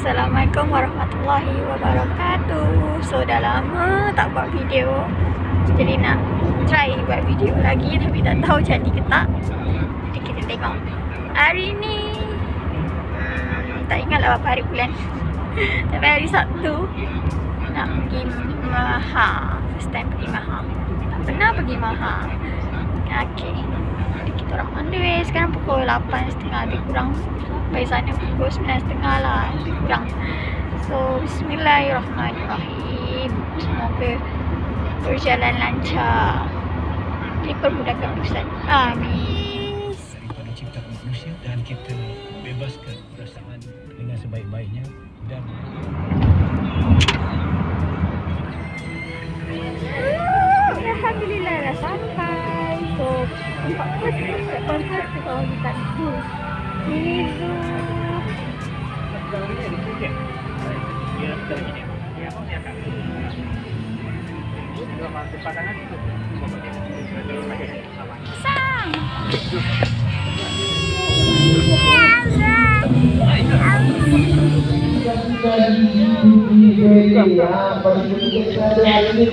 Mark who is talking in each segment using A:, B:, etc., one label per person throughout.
A: Assalamualaikum warahmatullahi wabarakatuh. So dah lama tak buat video. Jadi nak try buat video lagi Tapi tak tahu jadi ke tak. Jadi kita tengok. Hari ni hmm, Tak ingat lah berapa hari bulan. Tapi hari Sabtu Nak pergi Maha. First time pergi Maha. Tak pernah pergi Maha Jadi kita orang on the way Sekarang pukul 8.30 Lebih kurang. Sampai sana pukul 9.30 lah Lebih kurang. So Bismillahirrahmanirrahim. Semoga Berjalan lancar. Dipermudahkan urusan Amin.
B: Dan kita bebaskan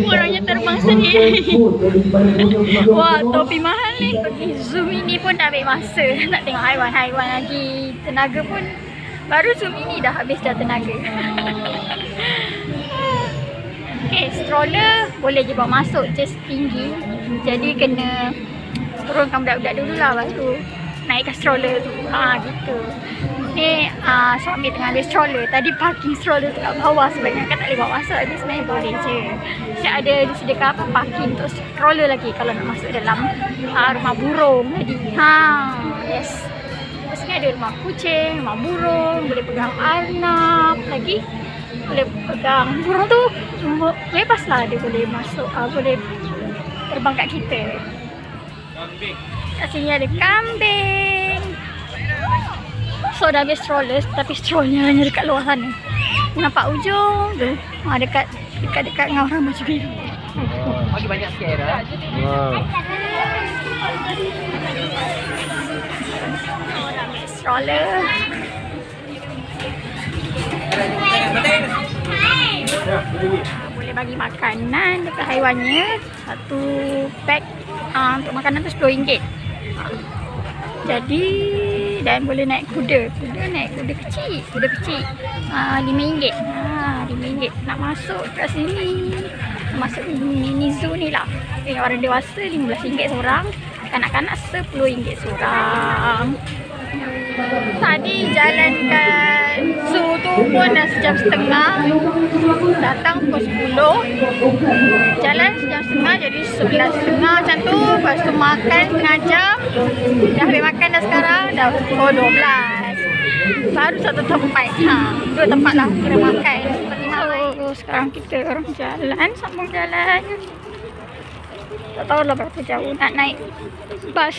A: Orangnya terbang sendiri. Wah topi mahal ni. Pergi zoom ini pun dah ambil masa. Nak tengok haiwan-haiwan lagi. Tenaga pun. Baru zoom ini dah habis dah tenaga Okay stroller Boleh je bawa masuk Just tinggi. Jadi kena Turunkan budak-budak dulu lah Baru naikkan stroller tu. Ha gitu. Ni uh, suami tengah ambil stroller. Tadi parking stroller tu kat bawah Sebenarnya. Kan tak boleh bawa masuk Tapi sebenarnya boleh je. Siap ada disediakan apa parking untuk stroller lagi Kalau nak masuk dalam uh, rumah burung tadi. Ha Yes. Ni ada rumah kucing, rumah burung Boleh pegang arnab lagi. Boleh pegang burung tu semua Bebas lah dia boleh masuk uh, Boleh terbang kat kita Kat sini ada kambing. So dah habis stroller tapi stroller hanya dekat luar sana. Nampak ujung tu. Ha dekat dekat dekat dengan orang macam biru.
C: Bagi banyak sikit.
A: Oh, dah ambil stroller. Ha, boleh bagi makanan dekat haiwannya. Satu pack uh, untuk makanan tu RM10. Ha. Jadi dan boleh naik kuda. Kuda naik kuda kecil, kuda kecil. Ah RM5. Ha RM5 nak masuk kat sini. Masuk mini zoo ni lah. Yang orang dewasa RM15 seorang. Kanak-kanak RM10 seorang. Tadi jalan kat pun dah sejam setengah Datang pukul 10 Jalan sejam setengah jadi sebelas setengah macam tu. Lepas tu makan setengah jam. Dah habis makan dah sekarang dah pukul 12 Baru satu tempat. Ha, Dua tempat lah kira makan. Seperti malam Sekarang kita orang jalan Sambung jalan tak tahu lah berapa jauh nak naik bas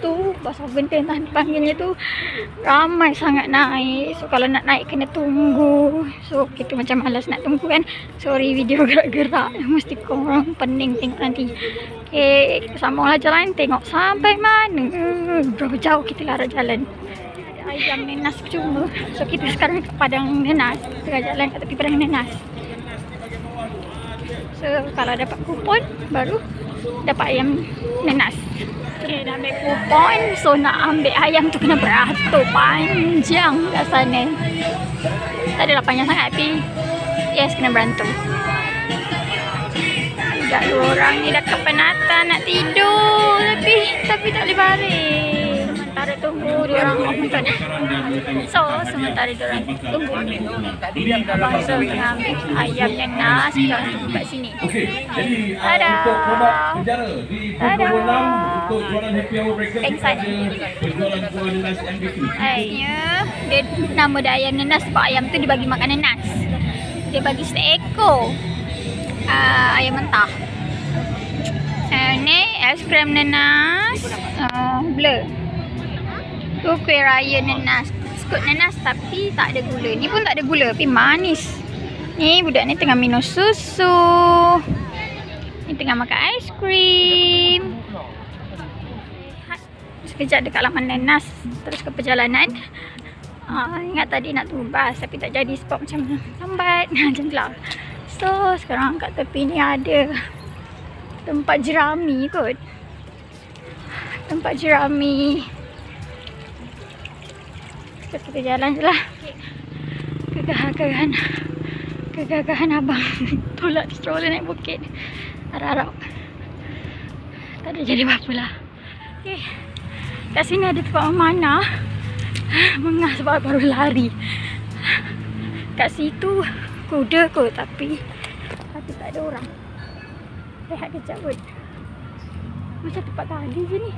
A: tu bas Aventure entah dipanggilnya tu. Ramai sangat naik. So kalau nak naik kena tunggu. So kita macam malas nak tunggu kan. Sorry video gerak-gerak. Mesti korang pening tengok nanti. Okay sambung lah jalan. Tengok sampai mana. Uh, berapa jauh kita larat jalan. Ayam nenas cuma. So kita sekarang ke padang nenas. Tengah jalan kat tepi padang nenas. So kalau dapat kupon baru dapat ayam nenas. Okay, dah ambil kupon. So nak ambil ayam tu kena beratur panjang kat sana. Tak adalah panjang sangat tapi yes kena beratur. Budak dua orang ni dah kepenatan nak tidur tapi tapi tak boleh baring. Sementara tunggu dia orang makan. So sementara dia orang tunggu. Abang tengah ambil ayam kita orang tunggu kat sini.
D: Okey, jadi uh, untuk produk penjara di
A: Tada.
D: 2026 untuk jualan happy hour mereka kita ada buah nenas MBQ.
A: Ayahnya dia nama dia ayam nenas sebab ayam tu dibagi makan nenas. Dia bagi seekor uh, ayam mentah. Uh, ni es krim nenas uh, blur. Tu kuih raya nenas. Skut nenas tapi tak ada gula. Ni pun tak ada gula tapi manis. Ni budak ni tengah minum susu. Ni tengah makan ais krim. Sekejap dekat laman nenas Terus ke perjalanan Ah, ingat tadi nak tunggu bas tapi tak jadi sebab macam lambat macam tu lah. So sekarang kat tepi ni ada tempat jerami kot. Tempat jerami. So kita jalan je lah. Kegagahan kegagahan abang tolak stroller naik bukit. Harap-harap tak ada jadi apa-apa lah. Okay. Kat sini ada tempat memanah. Mengah sebab baru lari. Kat situ kuda kot tapi tapi tak ada orang. Rehat kejap kot. Macam tempat tadi je ni.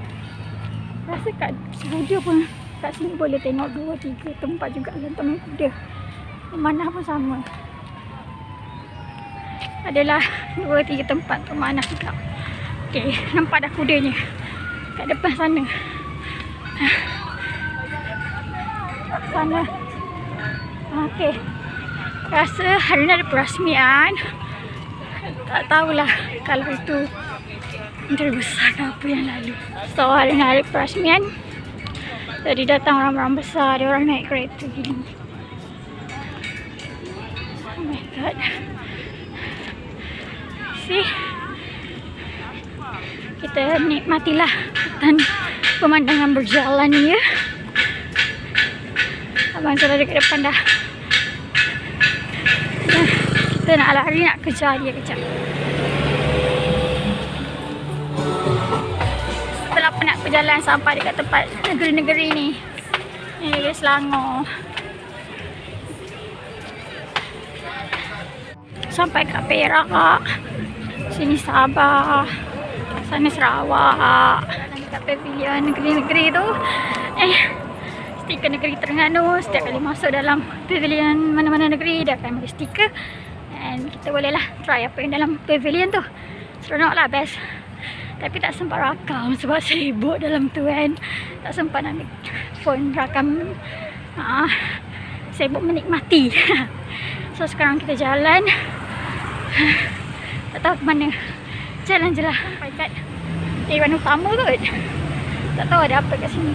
A: Rasa kat kuda pun kat sini boleh tengok dua tiga tempat juga main kuda. Mana pun sama. Adalah dua tiga tempat mana juga. Okay, nampak dah kudanya. Kat depan sana. Sana. Okey. Rasa hari ni ada perasmian. Tak tahulah kalau itu menteri besar ke apa yang lalu. So hari ni hari perasmian. Tadi datang orang-orang besar. Dia orang naik kereta gini. Oh my god. See? Kita nikmatilah hutan pemandangan berjalan ya. Abang sudah dekat depan dah. Kita nak lari nak kejar dia kejap. Berjalan sampai dekat tempat negeri-negeri ni. Ni negeri Selangor. Sampai kat Perak. Sini Sabah. Sana Sarawak. Dekat pavilion negeri-negeri tu. Eh, stiker negeri Terengganu setiap kali masuk dalam pavilion mana-mana negeri dia akan bagi stiker and kita boleh lah try apa yang dalam pavilion tu seronok lah best tapi tak sempat rakam sebab sibuk dalam tu kan. Tak sempat nak ambil phone rakam. Ah, sibuk menikmati. So sekarang kita jalan. Tak tahu ke mana. Jalan je lah. Sampai kat Iwan utama kot. Tak tahu ada apa kat sini.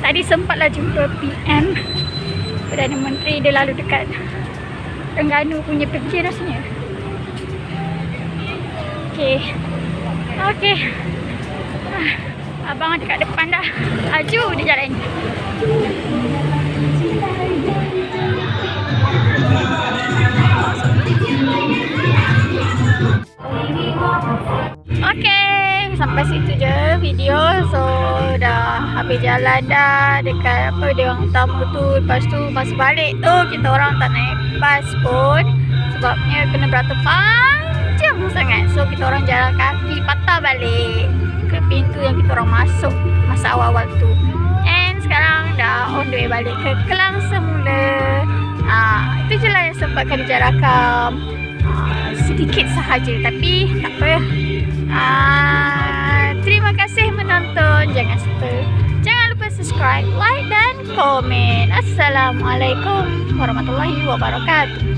A: Tadi sempatlah jumpa PM Perdana Menteri. Dia lalu dekat Terengganu punya pavilion rasanya. Okay Okay ah, Abang dekat depan dah. Laju dia jalan sampai situ je video. So dah habis jalan dah dekat apa dia orang utama tu. Lepas tu pas balik tu kita orang tak naik bas pun sebabnya kena beratur panjang sangat. So kita orang jalan kaki patah balik ke pintu yang kita orang masuk masa awal-awal tu. And sekarang dah on the way balik ke Kelang semula. Ah, itu je lah yang sempat kami rakam. Ah, sedikit sahaja tapi tak apa. Ah, terima kasih menonton. Jangan lupa jangan lupa subscribe, like dan komen. Assalamualaikum warahmatullahi wabarakatuh.